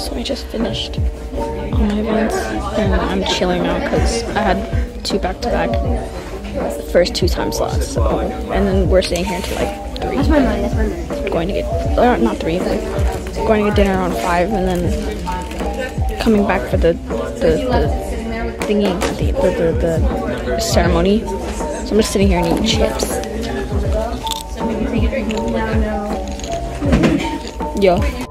So I just finished all my events and I'm chilling now because I had two back to back the first two time slots. So and then we're staying here until like three. That's my money. That's my money. Going to get uh, not three, but going to get dinner around five and then coming back for the the, the thingy the, the, the, the ceremony. So I'm just sitting here and eating chips. Yo.